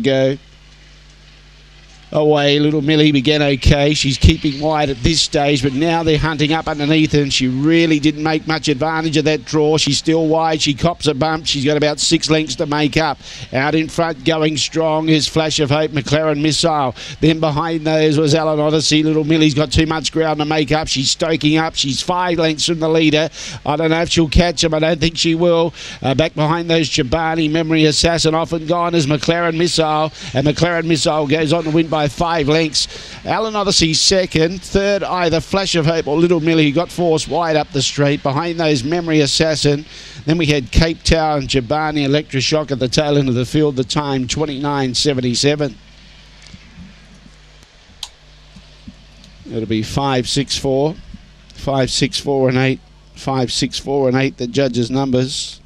go. Away, little Millie began okay. She's keeping wide at this stage, but now they're hunting up underneath her, and she really didn't make much advantage of that draw. She's still wide. She cops a bump. She's got about six lengths to make up. Out in front, going strong, is Flash of Hope, McLaren Missile. Then behind those was Alan Odyssey. Little Millie's got too much ground to make up. She's stoking up. She's five lengths from the leader. I don't know if she'll catch him. I don't think she will. Uh, back behind those, Jabani, Memory Assassin, often gone as McLaren Missile, and McLaren Missile goes on to win by five lengths. Alan Odyssey second. Third, either Flash of Hope or Little Millie got forced wide up the straight. Behind those, Memory Assassin. Then we had Cape Town, Jabani, Electroshock at the tail end of the field. The time 29.77. It'll be 5 6 4, 5 6 4 and 8, 5 6 4 and 8, the judges' numbers.